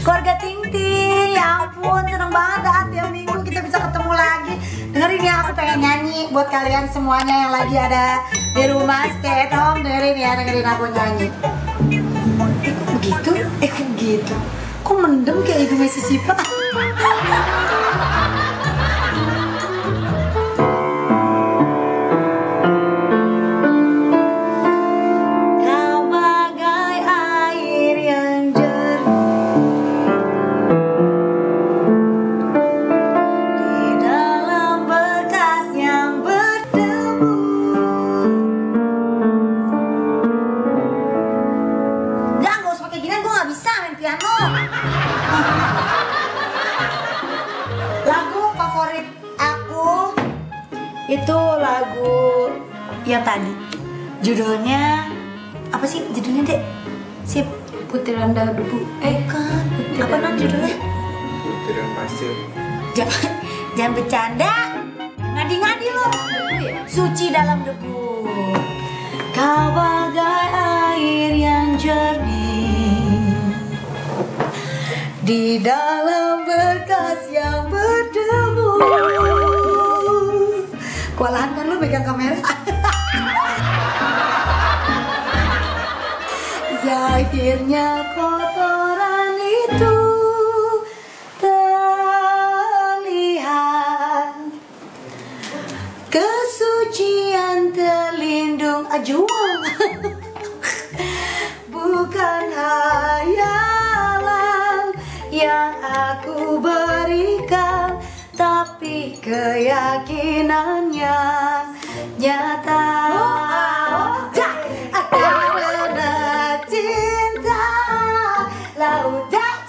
Keluarga Ting Ting, ya ampun seneng banget dah tiap minggu kita bisa ketemu lagi Dengerin ya aku pengen nyanyi buat kalian semuanya yang lagi ada di rumah stay at home Dengerin ya, dengerin aku nyanyi Eh kok begitu? Eh kok begitu? Kok mendem kayak ibu Messi Sipa? Yang tadi. Judulnya Apa sih? Judulnya dek? Sip Putiran debu. Eh kan Apa non judulnya? Butiran pasir. Jangan Jangan bercanda. Ngadi-ngadi lo Suci dalam debu. Kau bagai air yang jernih Di dalam bekas yang berdebu. Kewalahan kan lu megang kamera Zahirnya Laut jak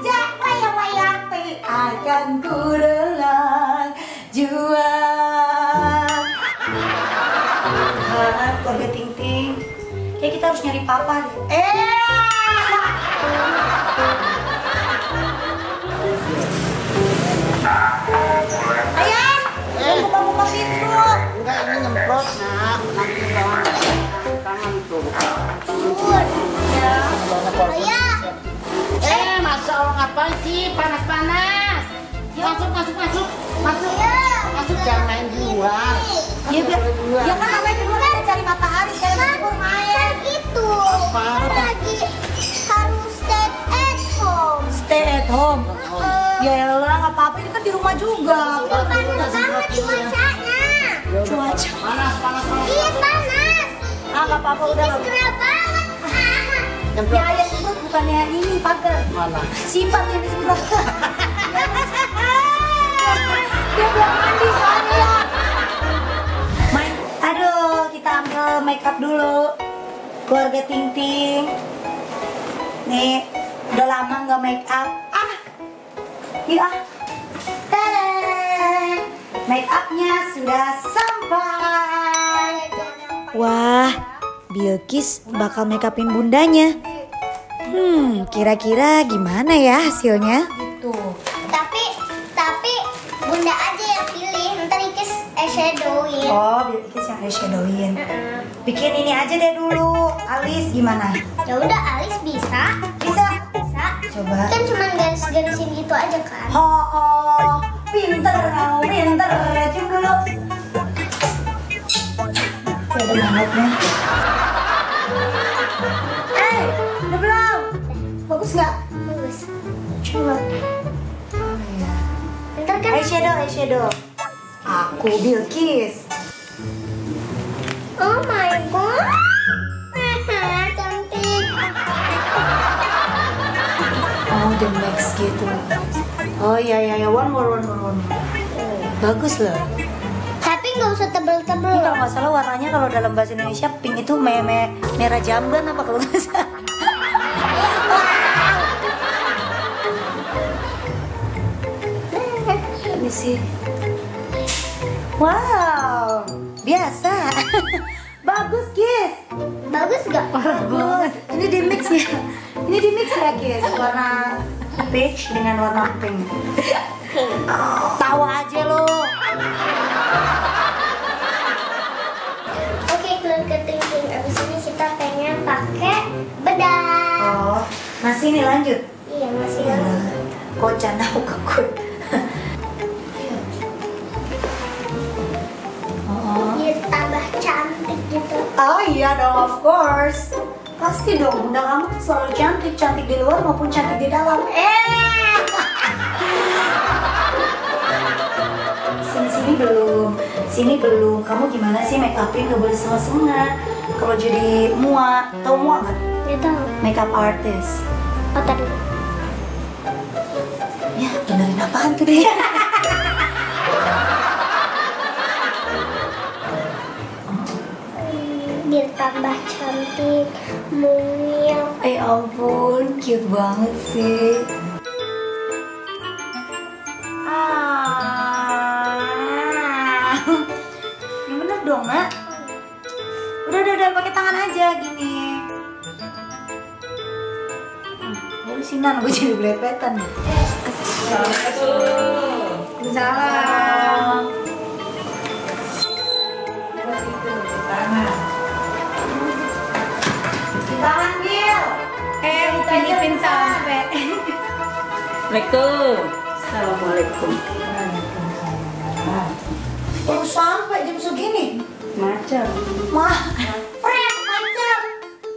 jak wayang pi akan ku relang juang Ah, keluarga Ting Ting Kayak kita harus nyari papa deh. Eh Ayah, jangan buka-buka pintu. Enggak, ini nyemprot, nak. Nanti tangan tuh. Ya, Ayah. Allah ngapain sih? Panas-panas. Masuk, masuk, masuk. Masuk. Masuk, jangan main di luar. ya, biar, ya kan namanya di luar kita cari matahari Saya lagi bermain itu Apa? Kita lagi harus stay at home Stay at home Ya elah, nggak apa-apa, ini kan di rumah juga panas banget cuacanya Cuaca Panas, panas, panas. iya panas Ah, nggak apa-apa, udah apa-apa. gerah banget Ah. Ya, semprot bukannya ini, pagar Mana? Sifat yang disemprot Dia belum mandi soalnya. Main, aduh, kita ambil make up dulu. Keluarga Ting Ting Nih, udah lama nggak make up. Ah, iya Tadang Make upnya sudah sampai. Wah, Bilkis bakal make upin bundanya Hmm, kira-kira gimana ya hasilnya? Tuh tapi tapi bunda aja yang pilih ntar ikis eyeshadowin Oh, Bilkis yang eyeshadowin Bikin ini aja deh dulu Alis gimana? ya udah Alis bisa Bisa? bisa Coba kan cuma garis-garisin gitu aja kan Oh, oh, pinter kau, pinter. Cium dulu. Ada magnetnya. Eh, udah belum? Bagus nggak? bagus Coba. Oh iya. ntar kan Eyeshadow, eyeshadow. Aku Bilkis. oh my god cantik Oh, the gitu. Oh iya iya iya, one more one more one. Bagus loh. tapi nggak usah tebel-tebel Ini kalau nggak salah warnanya kalau dalam bahasa Indonesia pink itu me me merah jamban apa kalau nggak salah. Sih. Wow, biasa. Bagus, Kis. bagus gak? Bagus. Ini di mix ya. Ini di mix ya, Kis. Warna peach dengan warna pink. Tawa aja lo. Oke, keluarga Ting Abis ini kita pengen pakai bedak. Oh, masih nih lanjut. Iya, masih iya dong, of course. Pasti dong, bunda kamu tuh selalu cantik, cantik di luar maupun cantik di dalam. Eh, sini sini belum, sini belum. Kamu gimana sih make upin gak boleh setengah-setengah. Kalau jadi mua, tau mua kan? Itu Makeup artist. otak dulu. Ya, benerin apaan tuh dia? tambah cantik, mungil. Eh ampun, cute banget sih. Ah, yang bener dong, nak. Udah, udah, udah, pakai tangan aja gini. Oh, sinan gue jadi belepetan ya. Salam. Tangan Gil. Eh, titipin sampai. Assalamualaikum. Assalamualaikum. Baru sampai jam segini. Macam. Mah, pret macet.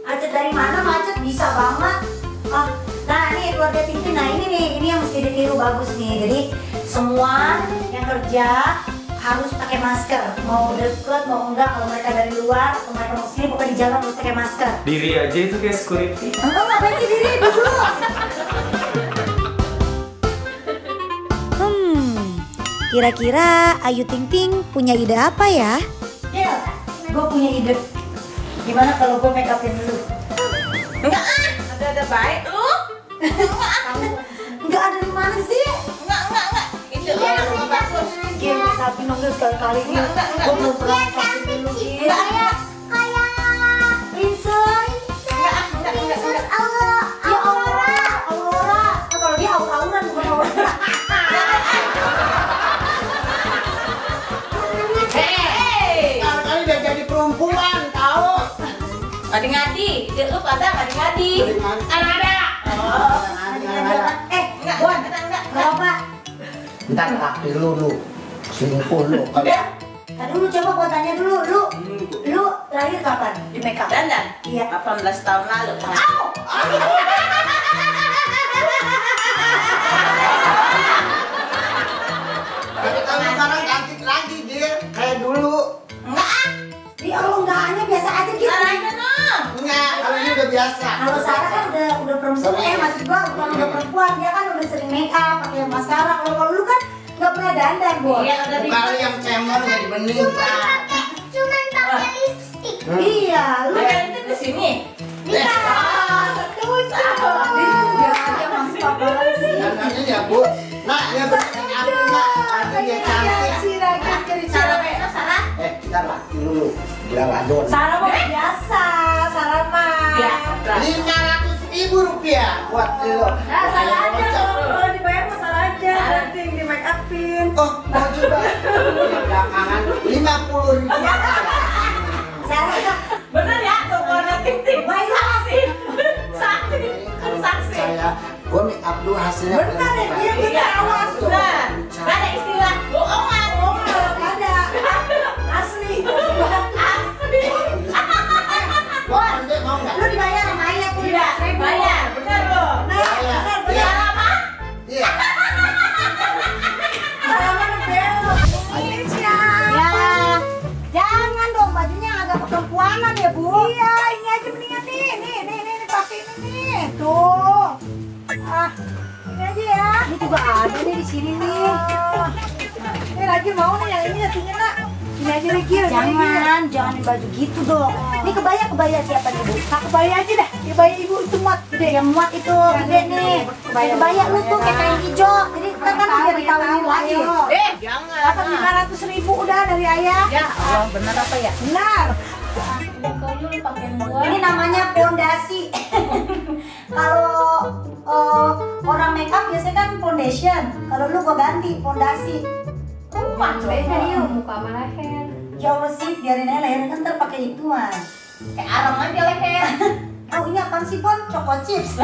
Macet dari mana macet bisa banget. Ah, nah ini keluarga Tintin, nah ini nih, ini yang mesti ditiru bagus nih. Jadi semua yang kerja harus pakai masker. Mau deket, mau enggak, kalau mereka dari luar, atau mereka mau sini, pokoknya di jalan harus pakai masker. Diri aja itu kayak security. Enggak ngapain sih diri dulu? Hmm, kira-kira Ayu Ting Ting punya ide apa ya? Gil, gue punya ide. Gimana kalau gue make upin dulu? Enggak ah, ada-ada baik lu. Enggak ada di mana sih? Enggak, enggak, enggak. Itu orang tapi nongol sekali-kali Gil. Enggak, enggak, enggak. Gue belum pernah make upin dulu Gil. Kayak. Enggak, ah, enggak, enggak, enggak. Aurora. Ya Aurora. Aurora. Oh, kalau dia aur-auran bukan Aurora. Hei, Kali udah jadi perempuan, tahu? ngadi-ngadi. Lu pada ngadi-ngadi. Ngadi-ngadi. Ada ada. Oh, Eh, Enggak, enggak, enggak, Gak apa. Ntar laki lu lu selingkuh lu. Kalau Udah. Tadi dulu coba gua tanya dulu, lu lu lahir kapan di make up? Dandan. Iya. 18 tahun lalu. tapi kamu sekarang cantik lagi dia kayak dulu. Enggak ah. Di Allah enggaknya biasa aja gitu. Caranya dong. Enggak, kalau ini udah biasa. Kalau Sarah kan udah udah perempuan, eh maksud gua bukan udah perempuan, dia kan udah sering make up, pakai maskara. Kalau kalau lu kan pernah dandan, Bo. Iya. Kali yang cemor jadi bening. Pak. Cuman pakai lipstick. Iya, lu kan itu ke sini. Iya. Dia sih? Dandannya ya bu. Nah, ya yang aku nak. Dia cantik. Sarah Beno, Sarah. Eh, kita laki dulu. Gila wadon. Sarah mah biasa, Sarah mah. Ya, Lima ratus ribu rupiah buat lo. Nah, salah aja kalau kalau dibayar. Nanti upin. Oh, mau juga. Ya, belakangan lima puluh ribu. Bener ya, tokonya. Baik, Saksi. Saksi. Kan saksi. Saya, gua make up dulu hasilnya. Ya, paling iya. Iya, awas sudah. Ada istilah bohongan. Nggak ada. Asli. Asli. Gua pandai mau nggak? Lu dibayar sama ayah tuh. Iya, seribu. bayar. Iya, ini aja mendingan nih. Nih, nih, nih, nih pakai ini nih. Tuh. Ah, ini aja ya. Ini juga ada nih di sini nih. Ini lagi mau nih yang ini satunya nak. Ini aja nih Gil. Jangan, jangan di baju gitu dong. Ini kebaya kebaya siapa nih bu? Nah, kebaya aja dah. Kebaya ibu itu muat gede. Yang muat itu gede nih. Kebaya, kebaya lu tuh kayak kain hijau. Jadi kita kan biar dikawinin lagi. Eh, jangan. Dapat lima ratus ribu udah dari ayah. Ya Allah, bener apa ya? Benar. Ini namanya pondasi. Kalau eh, orang makeup biasanya kan foundation. Kalau lu gua ganti pondasi. Beda yuk. muka sama leher. Ya Allah sih, biarin aja leher kan ntar pakai ituan. Kayak arang aja leher. Oh ini apaan sih Pon? Choco chips.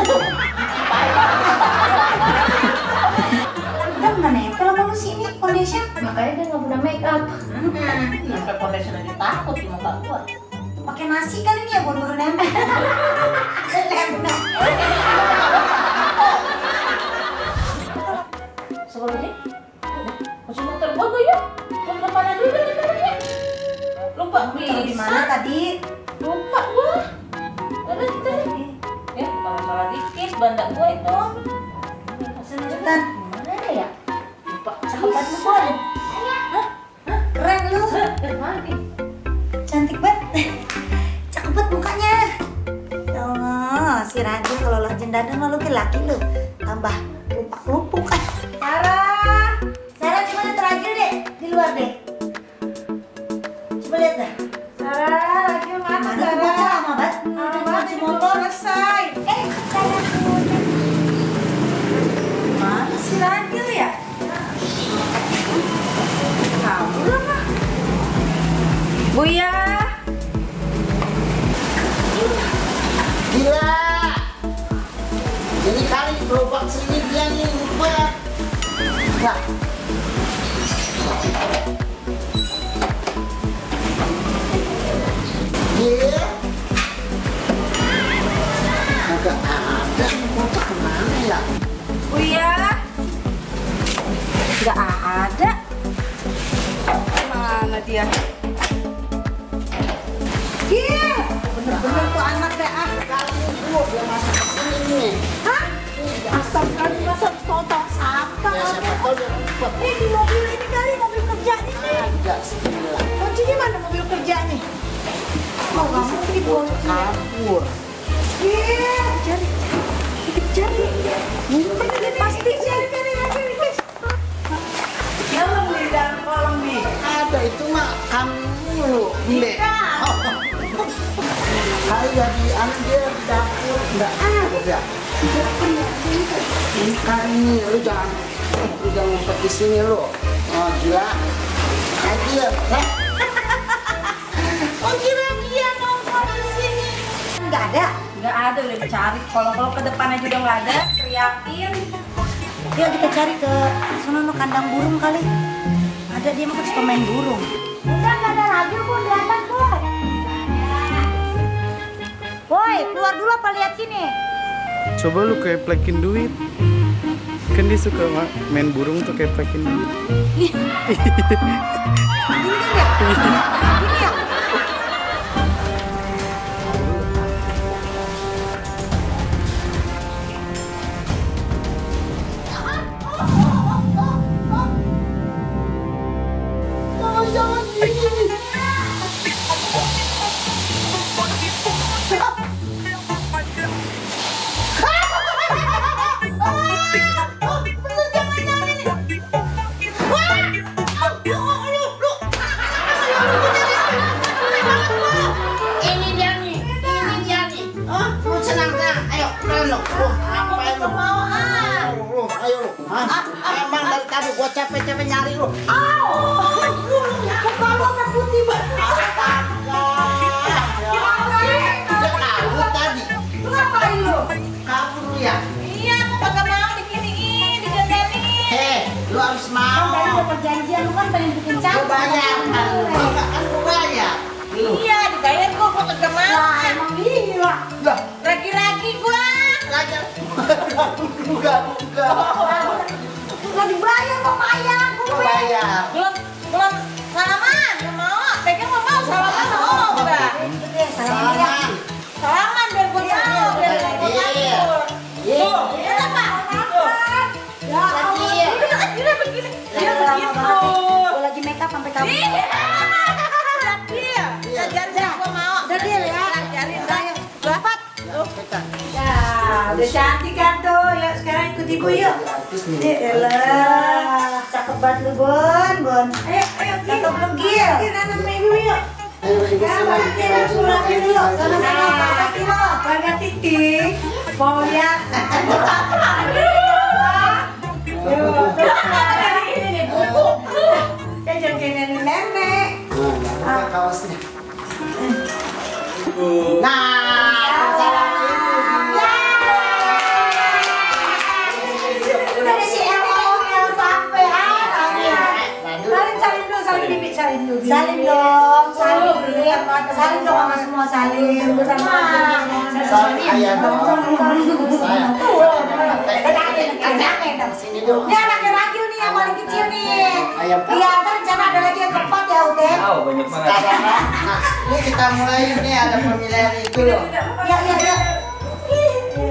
Udah nggak nempel sama lu sih ini foundation. Makanya dia nggak pernah make up. Hmm, sampai foundation aja takut di muka gua. Pakai nasi kali ini ya buat baru nempel. Nempel. Sebelum ini, masih mau terbang gak ya? Ke depan aja udah kita ya. Lupa Taruh di mana tadi? Lupa gua. Udah kita Eh, kalau salah dikit bandak gua itu. Dandan malu laki lu. Tambah Nah. Iya. Ada ya? Mana dia? Iya, bener-bener tuh anak Ya siapa tahu dia lupa. Ini di mobil ini kali mobil kerjanya nih. Ada sembilan. Kuncinya mana mobil kerjanya? Oh, nggak mungkin dikunci. Kabur. Iya, cari. Dikejar nih. Ini pasti cari cari cari. Dalam di dalam nih. Ada itu mah kamu mulu, Mbak. Kali jadi anu dia di dapur enggak ada ya. Ini kali ini lu jangan lu jangan ngumpet di sini lu. Oh gila. Lagi. Oh, kira dia nongkrong di sini. Nggak ada. Gak ada udah dicari. Kalau-kalau ke depan aja udah nggak ada, teriakin. Yuk kita cari ke sana no kandang burung kali. Ada dia mah kan suka main burung. Udah nggak ada lagi pun di atas boy. Woi, keluar dulu apa lihat sini? Coba lu kayak plekin duit. Kan dia suka ma- main burung tuh kayak plekin duit. lu harus Kan tadi mau. udah perjanjian lu kan pengen bikin Lu cantik. bayar kan. Lu kan lu bayar. Iya, dibayar gua, gua kagak mau. Lah, emang gila. Lah, Lagi-lagi gua. lagi. Enggak, enggak. Nggak dibayar kok bayar gue. bayar. Belum, belum salaman, nggak mau. Pegang mau mau salaman mau enggak? Salaman. Salaman biar gua tahu, Iya. Gue lagi make up sampai kabur. Iya. Iya. Ajarin gua mau. Udah deal ya. Ajarin saya. Dapat. Tuh. Ya, udah cantik kan tuh. Yuk sekarang ikut ibu yuk. Ya elah, cakep banget lu Bon, Bon. Ayo, ayo, cakep lu Gil. Sama ibu yuk. Ya. Warga titik. Mau lihat. akhir. Nah. Salim, dulu, salim bibi, salim dulu. Dong, salim dong sama semua salim. Salim dong. Dong. Ini anaknya Ragil nih yang paling kecil nih. Iya, ntar rencana ada lagi yang keempat ya, Ute. Sekarang, nah, ini kita mulai ini ada pemilihan itu loh. Iya, iya, iya.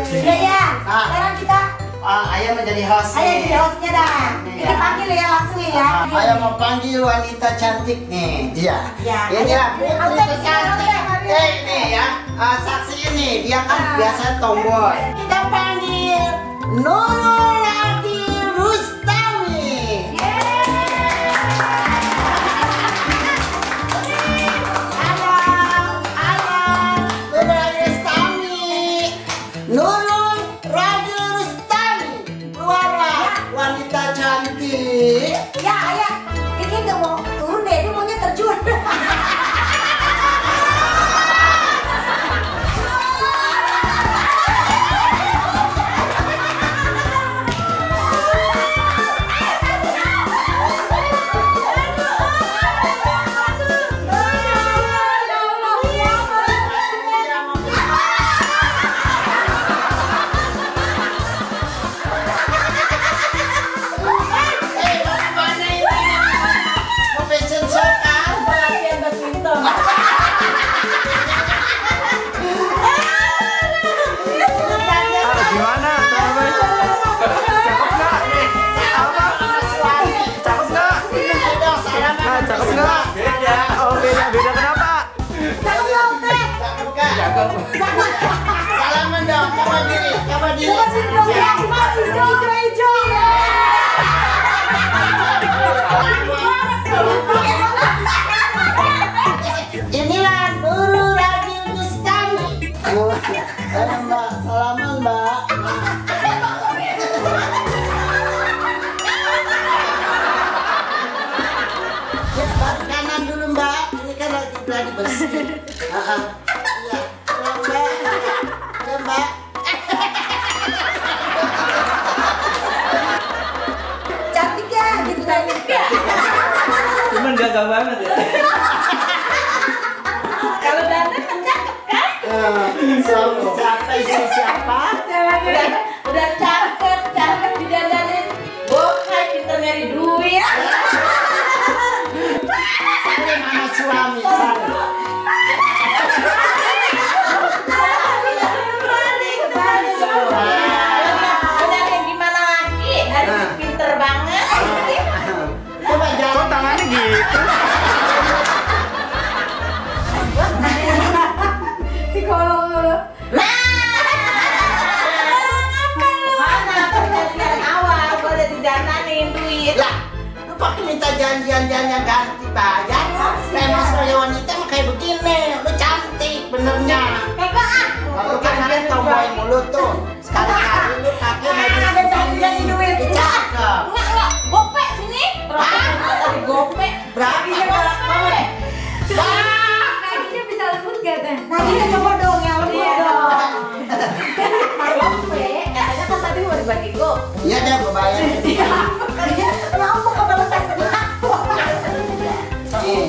Iya, iya. Ah. Sekarang kita Ah, ayah menjadi host Ayo nih. jadi hostnya dah. Kita panggil ya langsung ya. Ah, ayah mau panggil wanita cantik nih. Iya. Iya. Ini ya. Ute, cantik. Eh ini ya. Ah, saksi ini dia kan biasa tomboy. Kita panggil Nurul Iya, pelan, Mbak. Mbak. Cantik ya, gitu cantik ya. Cuman gagal banget ya. mau dibagi go. Iya deh, gue bayar. Ya kok lekas Nih,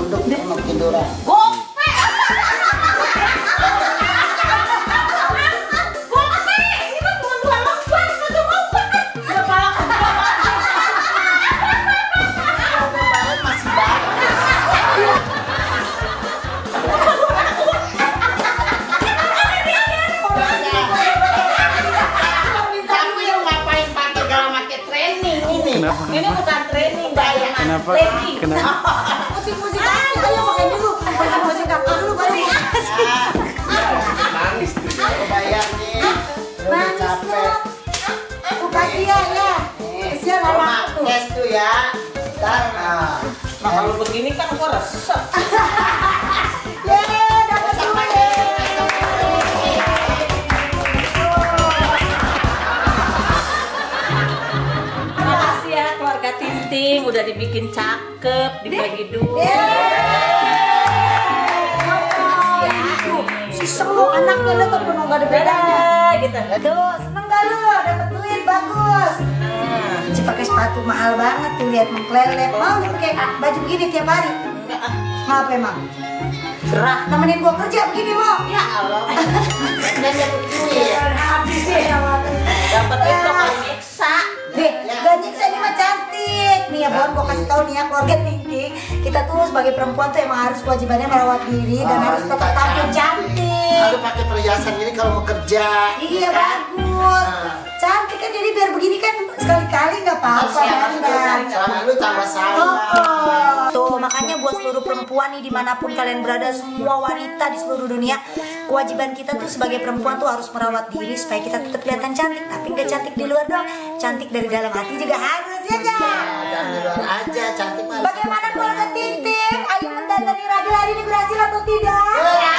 untuk mau tiduran. Tinting udah dibikin cakep, dibagi duit. Semua anaknya lu tuh penuh gak ada bedanya. Gitu. Tuh, seneng gak lu? Dapat duit bagus. Nah, Si pakai sepatu mahal banget tuh lihat mengklelet. Mau nih pakai baju begini tiap hari? Ngapa emang? Gerah. Nemenin gua kerja begini mau. Ya Allah. Dan dapat duit. Habis deh. Dapat itu kalau nyiksa. Nih, gaji saya ini mah cantik. Nih ya, Bon, gua kasih tahu nih ya keluarga Tingting. Kita tuh sebagai perempuan tuh emang harus kewajibannya merawat diri dan Oh, harus tetap tampil cantik. Lalu pakai perhiasan ini kalau mau kerja. Iya kan? bagus. Cantik kan jadi biar begini kan sekali-kali nggak apa-apa ya, kan sama lu tambah Oh, sayang. oh. Tuh makanya buat seluruh perempuan nih di mana pun kalian berada semua wanita di seluruh dunia kewajiban kita tuh sebagai perempuan tuh harus merawat diri supaya kita tetap kelihatan cantik tapi nggak cantik di luar doang cantik dari dalam hati juga harus ya Ya, Jang? dan di luar aja cantik. Bagaimana keluarga Tintin? Ayo mendandani Radul hari ini berhasil atau tidak? Ya,